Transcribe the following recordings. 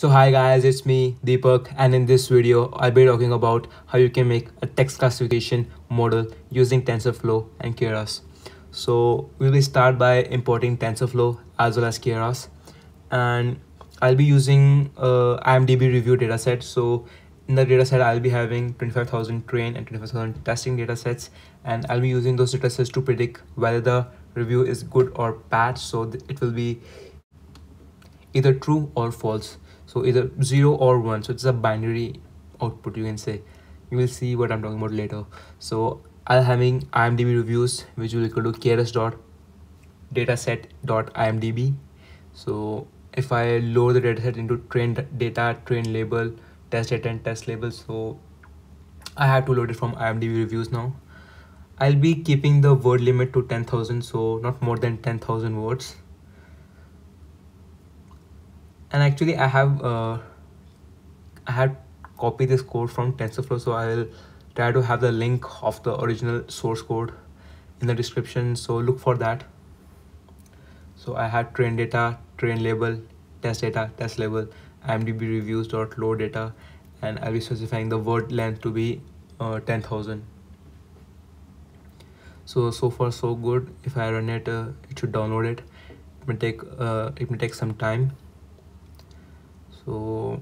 So hi guys, it's me Deepak and in this video I'll be talking about how you can make a text classification model using TensorFlow and Keras. So we will start by importing TensorFlow as well as Keras and I'll be using uh, IMDb review dataset. So in the dataset I'll be having 25,000 train and 25,000 testing datasets and I'll be using those datasets to predict whether the review is good or bad. So it will be either true or false so either 0 or 1 so it's a binary output you can say. You will see what i'm talking about later. So i'll having imdb reviews which will equal to keras dot dataset dot imdb so if i load the dataset into train data train label test data and test label so i have to load it from imdb reviews now. I'll be keeping the word limit to 10000 so not more than 10000 words and actually I have uh, I had copied this code from TensorFlow so I will try to have the link of the original source code in the description. So look for that. So I had train data train label test data test label imdb reviews dot load data and I'll be specifying the word length to be uh, 10,000 so so far so good. If I run it uh, it should download it. It may take uh, it may take some time so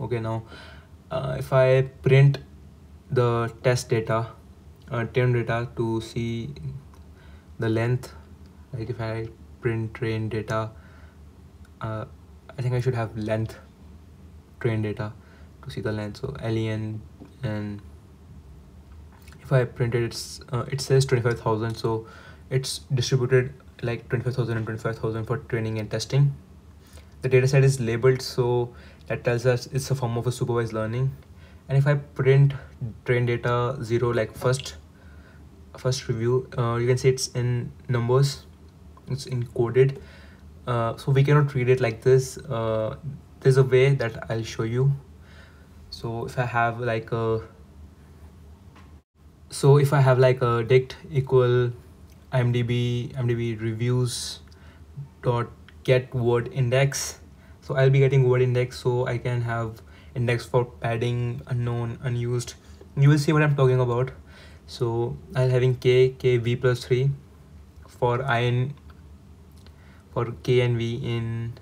okay now uh, if I print the test data uh, train data to see the length like if I print train data uh, I think I should have length train data to see the length. So len and if I printed it's uh, it says 25,000 so it's distributed like 25,000 and 25,000 for training and testing the dataset is labeled so that tells us it's a form of a supervised learning. And if I print train data zero like first first review uh, you can see it's in numbers it's encoded. Uh, so we cannot read it like this. Uh, there's a way that I'll show you. So if I have like a so if I have like a dict equal IMDb IMDb reviews dot get word index so i'll be getting word index so i can have index for padding unknown unused. You will see what i'm talking about. So i'll having k k v plus 3 for in for k and v in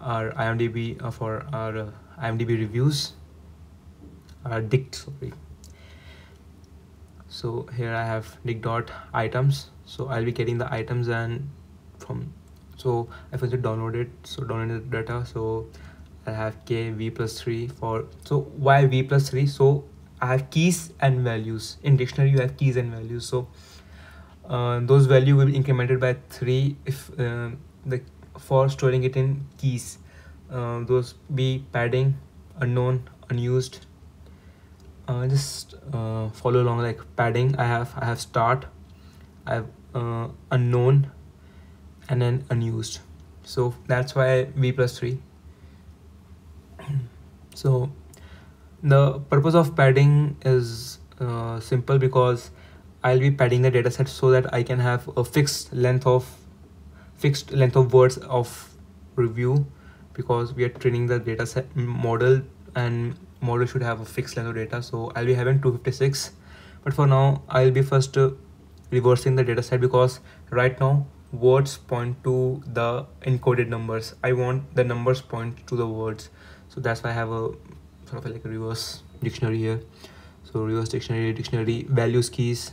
our imdb uh, for our uh, imdb reviews dict sorry. So here i have dict dot items. So i'll be getting the items and from so i first download it so download the data. So i have k v plus 3 for so why v plus 3 so i have keys and values. In dictionary you have keys and values. So uh, those value will be incremented by 3 if uh, the for storing it in keys. Uh, those be padding unknown unused. Uh, just uh, follow along like padding. I have i have start. I have uh, unknown and then unused. So that's why v plus 3 so the purpose of padding is uh, simple because I'll be padding the dataset so that I can have a fixed length of fixed length of words of review because we are training the dataset model and model should have a fixed length of data. So I'll be having 256 but for now I'll be first uh, reversing the dataset because right now words point to the encoded numbers. I want the numbers point to the words. So that's why i have a sort of like a reverse dictionary here. So reverse dictionary dictionary values keys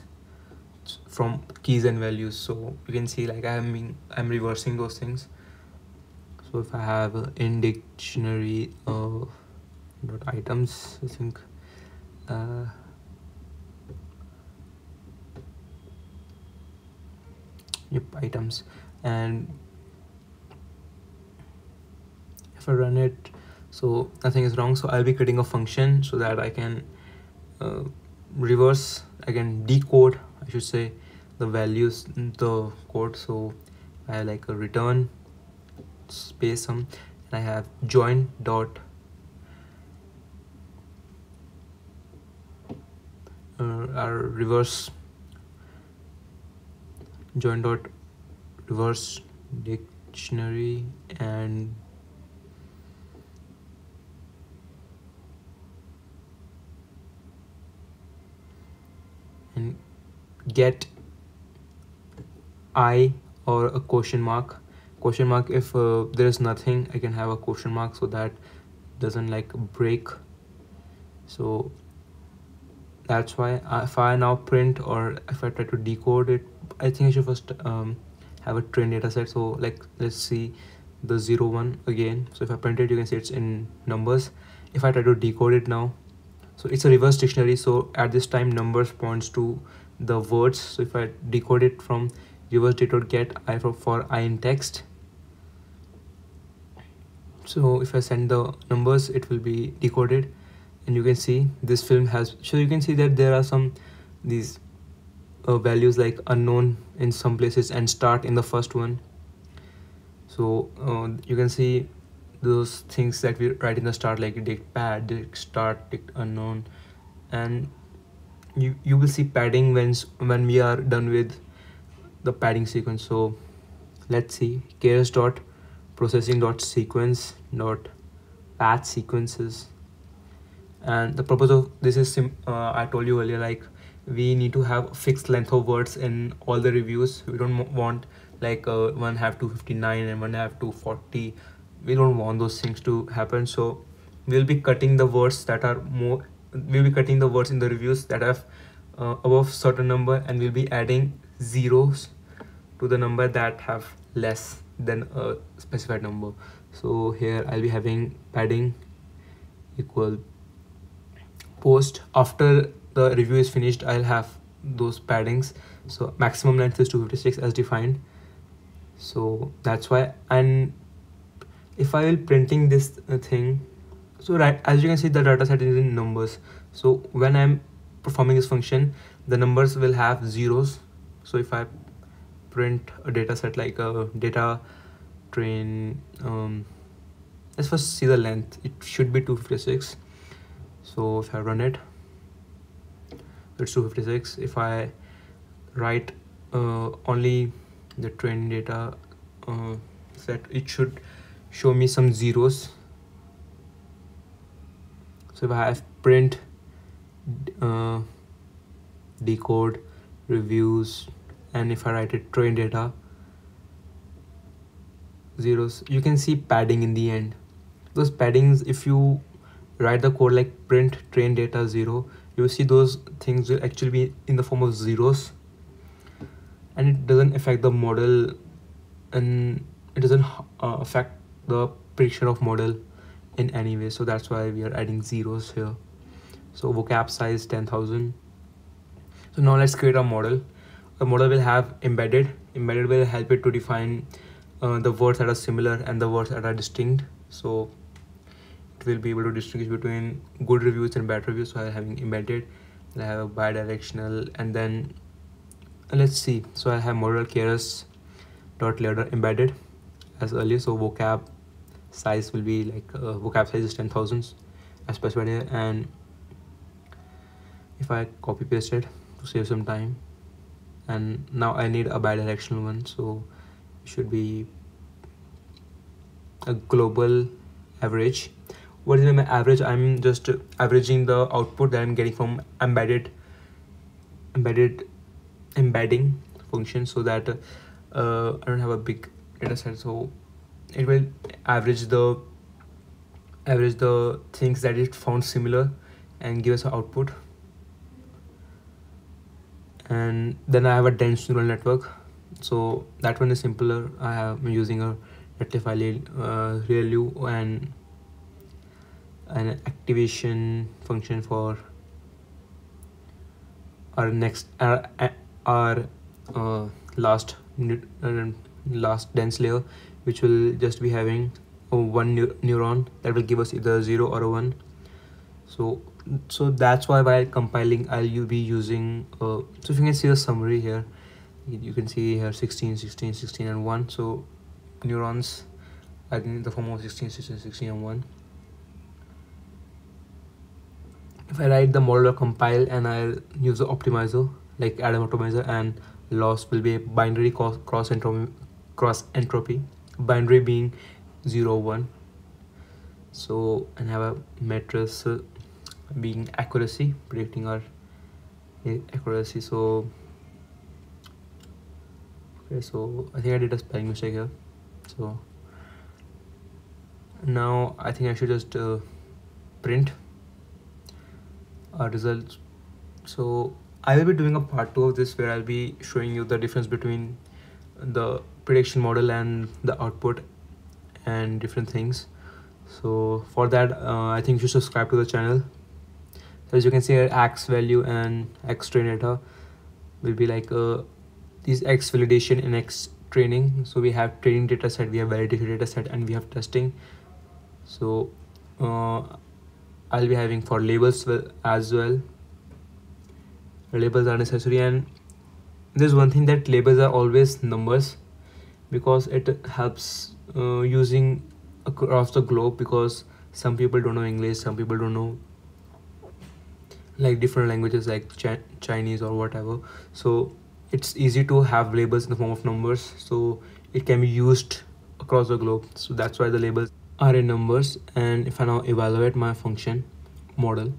from keys and values. So you can see like i'm i'm reversing those things. So if i have in dictionary uh dot items i think uh yep items. And if I run it so nothing is wrong. So I'll be creating a function so that I can uh, reverse I can decode I should say the values the code. So I have like a return space some and I have join dot uh, our reverse join dot reverse dictionary and and get i or a question mark. Question mark if uh, there is nothing i can have a question mark so that doesn't like break. So that's why if i now print or if i try to decode it i think i should first um, have a train data set. So like let's see the zero one again. So if i print it you can see it's in numbers. If i try to decode it now so it's a reverse dictionary. So at this time numbers points to the words. So if i decode it from reverse decode get i for, for i in text. So if i send the numbers it will be decoded and you can see this film has so you can see that there are some these uh, values like unknown in some places and start in the first one. So uh, you can see those things that we write in the start like dict pad dict start dict unknown. And you you will see padding when when we are done with the padding sequence. So let's see. Keras dot processing dot sequence dot pad sequences and the purpose of this is sim uh, i told you earlier like we need to have fixed length of words in all the reviews. We don't want like uh, one have 259 and one have 240 we don't want those things to happen. So we'll be cutting the words that are more we'll be cutting the words in the reviews that have uh, above certain number and we'll be adding zeros to the number that have less than a specified number. So here i'll be having padding equal post after the review is finished i'll have those paddings. So maximum length is 256 as defined. So that's why and if i will printing this uh, thing so right as you can see the data set is in numbers. So when i'm performing this function the numbers will have zeros. So if i print a data set like a data train um let's first see the length. It should be 256 so if i run it it's 256 if i write uh, only the train data uh, set it should show me some zeros. So if i have print uh, decode reviews and if i write it train data zeros you can see padding in the end. Those paddings if you write the code like print train data zero you will see those things will actually be in the form of zeros. And it doesn't affect the model and it doesn't uh, affect the prediction of model in any way. So that's why we are adding zeros here. So vocab size 10,000 so now let's create a model. A model will have embedded. Embedded will help it to define uh, the words that are similar and the words that are distinct. So will be able to distinguish between good reviews and bad reviews so i having embedded. I have a bidirectional and then let's see. So i have model keras dot layer embedded as earlier. So vocab size will be like uh, vocab size is 10,000 as specified here and if I copy paste it to save some time and now I need a bidirectional one. So it should be a global average what is my average? I'm just averaging the output that i'm getting from embedded embedded embedding function so that uh, i don't have a big data set. So it will average the average the things that it found similar and give us an output. And then I have a dense neural network. So that one is simpler. I I'm using a rectifier uh, ReLU and an activation function for our next our, our uh, last uh, last dense layer which will just be having one neuron that will give us either zero or a one. So so that's why while compiling i'll be using uh, so if you can see the summary here you can see here 16 16 16 and 1 so neurons are in the form of 16 16 16 and 1 i write the model or compile and i'll use the optimizer like adam optimizer and loss will be binary cross entropy cross entropy binary being 0 1 so and have a matrix uh, being accuracy predicting our accuracy. So okay so i think i did a spelling mistake here. So now i think i should just uh, print our results. So i will be doing a part two of this where i'll be showing you the difference between the prediction model and the output and different things. So for that uh, i think you should subscribe to the channel. As you can see x value and x train data will be like uh, these x validation and x training. So we have training data set we have validation data set and we have testing. So uh, i'll be having for labels as well. Labels are necessary and there's one thing that labels are always numbers because it helps uh, using across the globe because some people don't know english some people don't know like different languages like Ch chinese or whatever. So it's easy to have labels in the form of numbers so it can be used across the globe. So that's why the labels are in numbers and if i now evaluate my function model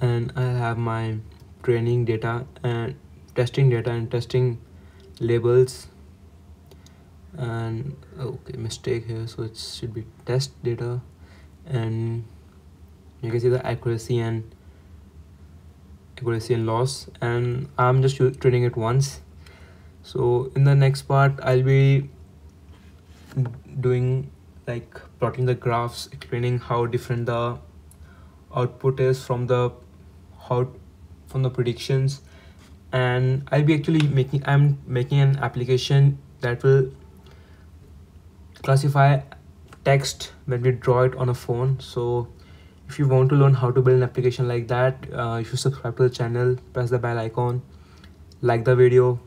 and i have my training data and testing data and testing labels and okay mistake here so it should be test data and you can see the accuracy and accuracy and loss and i'm just training it once. So in the next part i'll be doing like plotting the graphs explaining how different the output is from the how from the predictions. And i'll be actually making i'm making an application that will classify text when we draw it on a phone. So if you want to learn how to build an application like that uh, you subscribe to the channel press the bell icon like the video.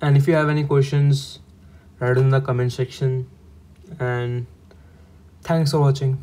And if you have any questions write in the comment section and thanks for watching